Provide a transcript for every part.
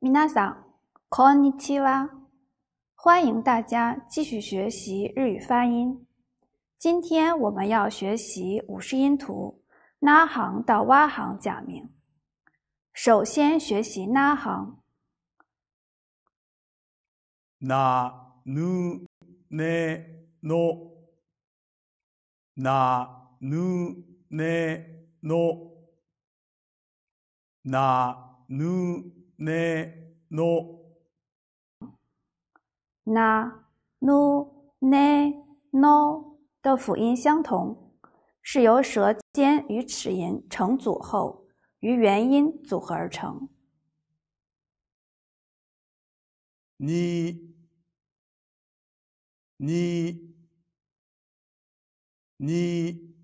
皆さん、こんにちは。欢迎大家继续学习日语发音。今天我们要学习五十音图拉行到蛙行假名。首先学习拉行。なぬねのなぬねのなぬ ねの那、nu、ne、no 的辅音相同，是由舌尖与齿龈成组后与元音组合而成。ににに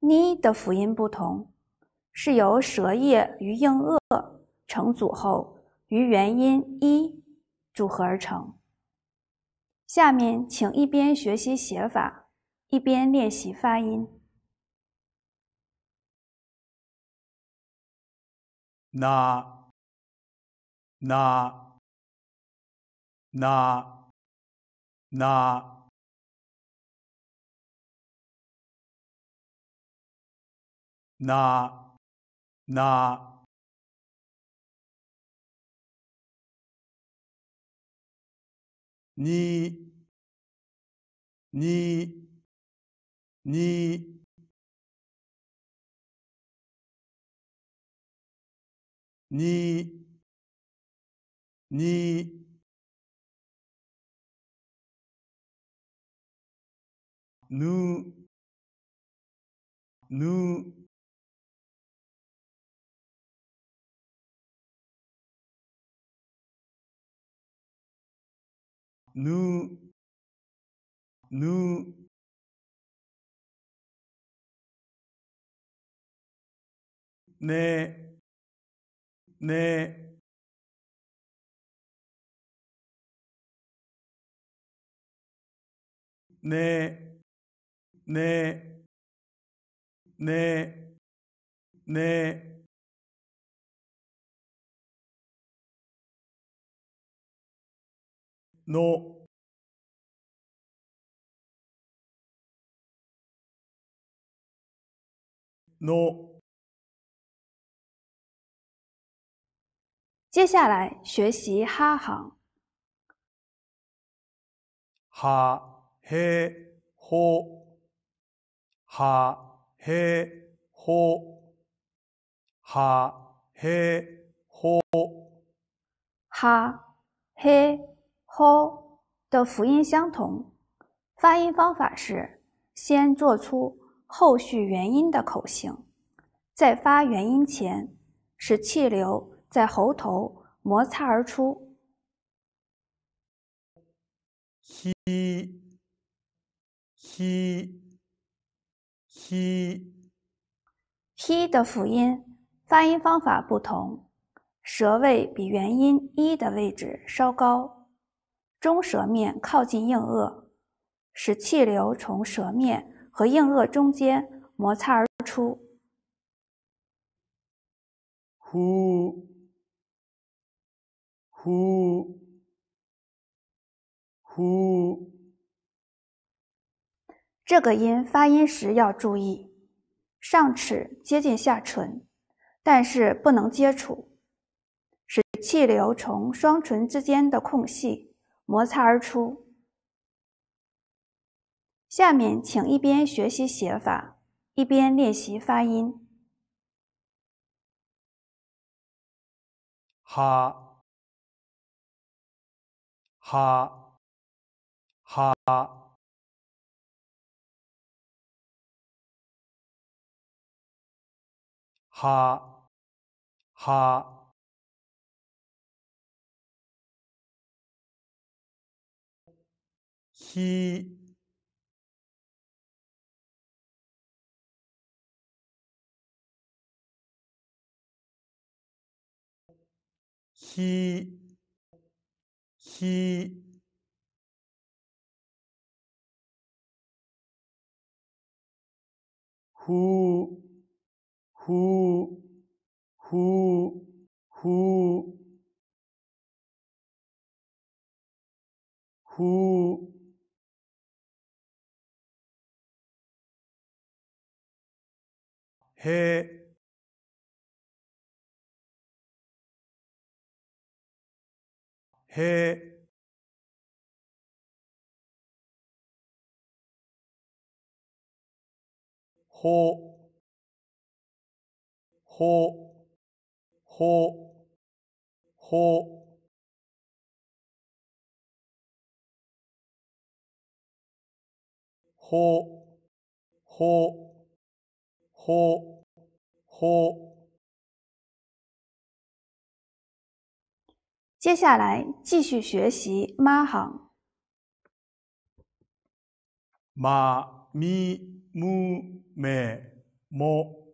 呢的辅音不同， 是由舌叶与硬腭成组后与元音一组合而成。下面请一边学习写法，一边练习发音。なななな ななにににににぬ new new ne ne ne ne ne ne, ne. のの接下来学习哈行。はへほはへほはへほ哈、嘿、 吼的辅音相同，发音方法是先做出后续元音的口型，在发元音前，使气流在喉头摩擦而出。ひひひ h 的辅音发音方法不同，舌位比元音一的位置稍高， 中舌面靠近硬腭，使气流从舌面和硬腭中间摩擦而出。ふふふ这个音发音时要注意，上齿接近下唇，但是不能接触，使气流从双唇之间的空隙 摩擦而出。下面请一边学习写法，一边练习发音。哈，哈，哈，哈，哈 He He He Who Who Who Who Who へえ。へ。ほ。ほ。ほ。ほ。ほ。ほ呼呼。接下来继续学习妈行。妈咪母妹摸，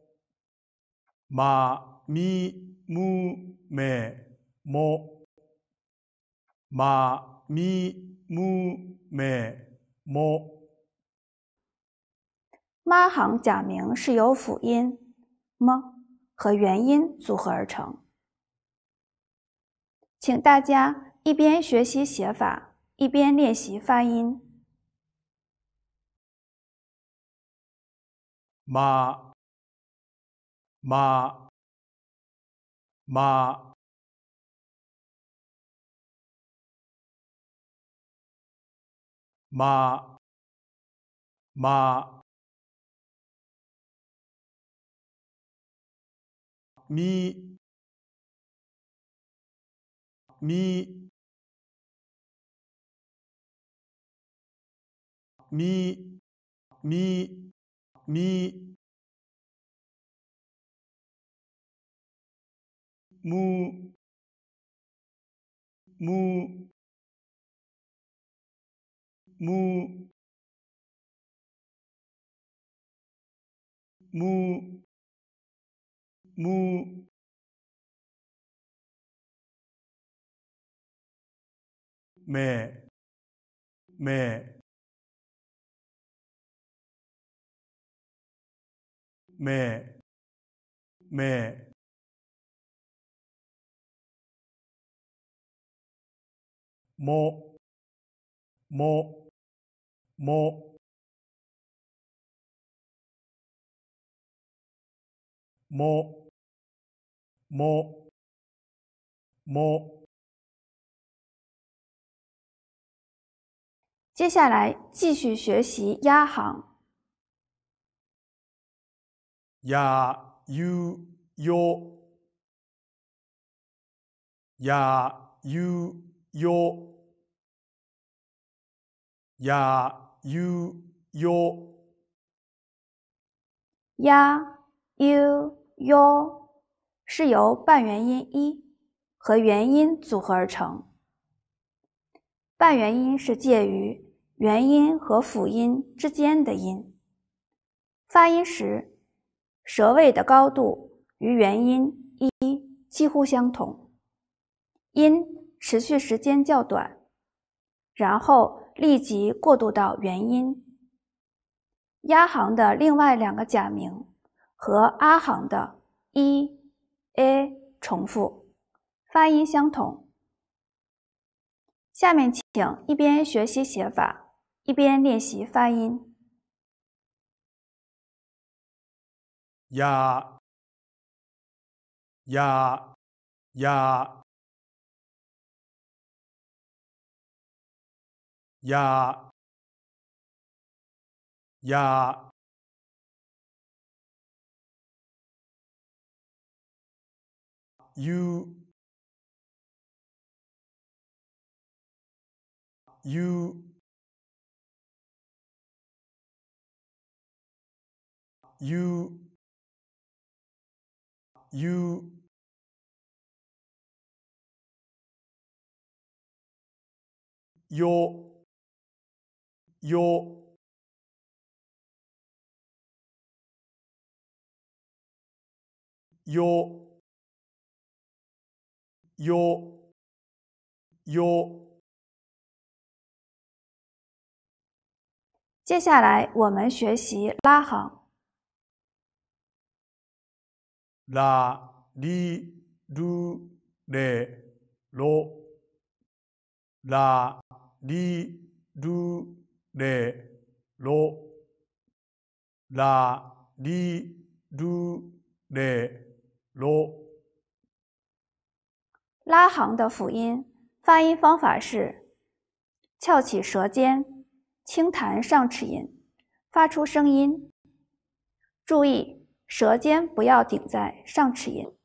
妈咪母妹摸，妈咪母妹摸。摸妈行假名是由辅音么和元音组合而成，请大家一边学习写法，一边练习发音。妈，妈妈，妈妈 me me me me me mu mu mu. Mu. 無名名名名も。も。も。も。摸摸。接下来继续学习押行。呀呦哟，呀呦哟，呀呦哟，呀呦哟。呀呦呦呀是由半元音一和元音组合而成。半元音是介于元音和辅音之间的音，发音时。舌位的高度与元音一几乎相同，音持续时间较短，然后立即过渡到元音。押行的另外两个假名和阿行的一、a 重复，发音相同。下面请一边学习写法，一边练习发音。呀呀呀呀呀！you you you you your your your your your 接下来我们学习拉行。la, li, du, 的罗拉里嘟的罗拉里嘟的罗。拉行的辅音发音方法是：翘起舌尖，轻弹上齿龈，发出声音。注意，舌尖不要顶在上齿龈。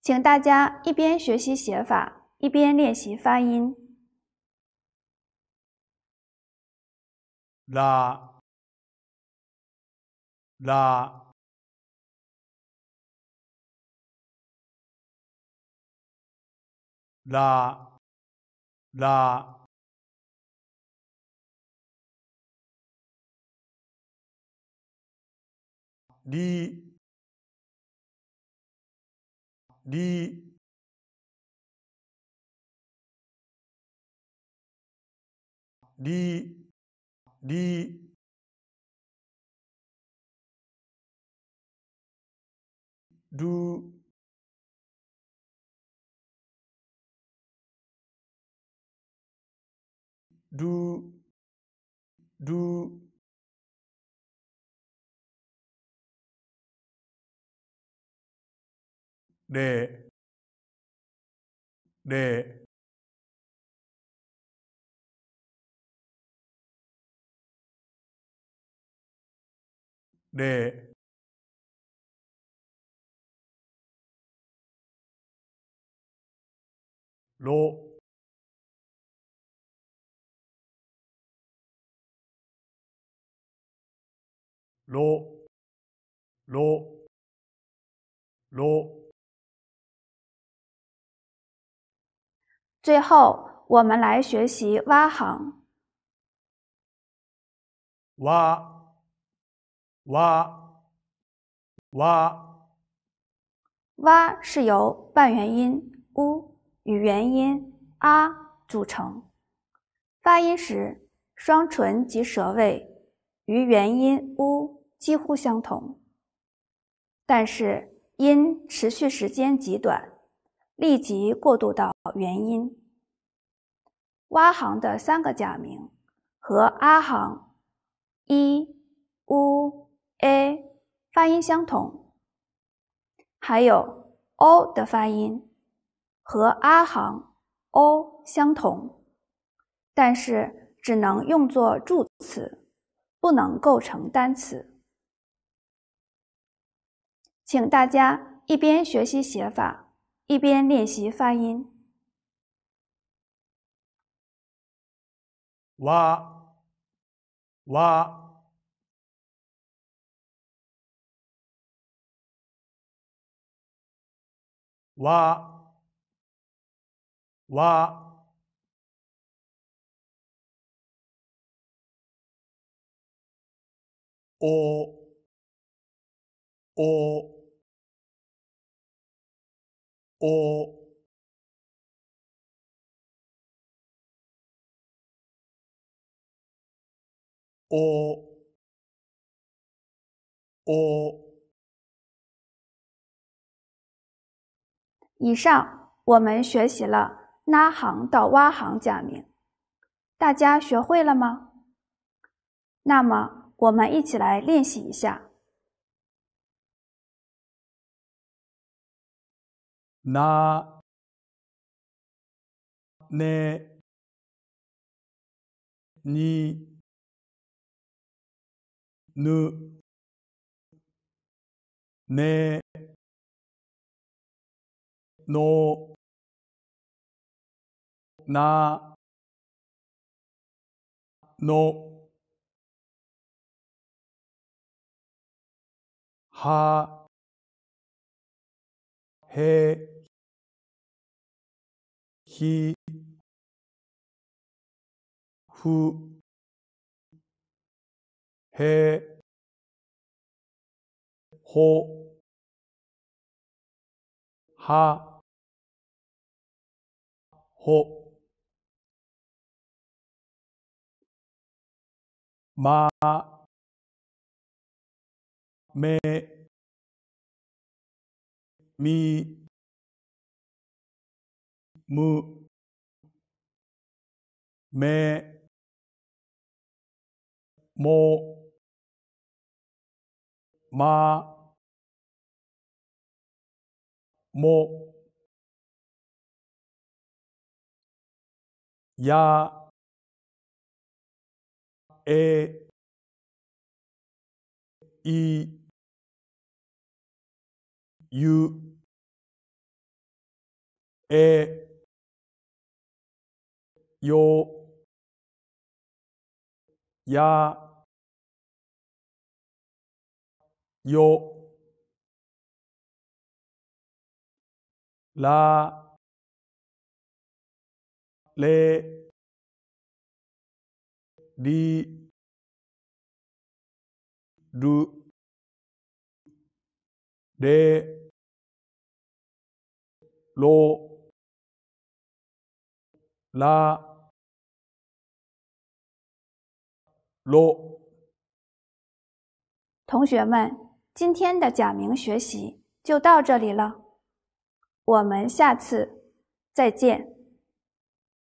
请大家一边学习写法，一边练习发音。拉拉 la, la. Di, di. Di. Di. Do do do de de. De. Lo. ろ、ろ、ろ、最后，我们来学习蛙行。蛙，蛙，蛙，蛙是由半元音 u 与元音 a 组成。发音时，双唇及舌位与元音 u 几乎相同，但是因持续时间极短。立即过渡到元音。蛙行的三个假名和阿行 i、u、a 发音相同，还有 o 的发音和阿行 o 相同，但是只能用作助词，不能构成单词。请大家一边学习写法。一边练习发音。哇哇哇哇哦哦。哦哦哦以上我们学习了拉行到挖行假名，大家学会了吗？那么我们一起来练习一下。な、ね、に、ぬ、ね、の、な、の、は、へ、ひ、ふ、へ、ほ、は、ほ、ま、め、み、む、め、も、ま、も、や、え、い、ゆ、え、よ、や、よ、ら、れ、り、る、れ、ろ、ら、ろ。同学们，今天的假名学习就到这里了，我们下次再见。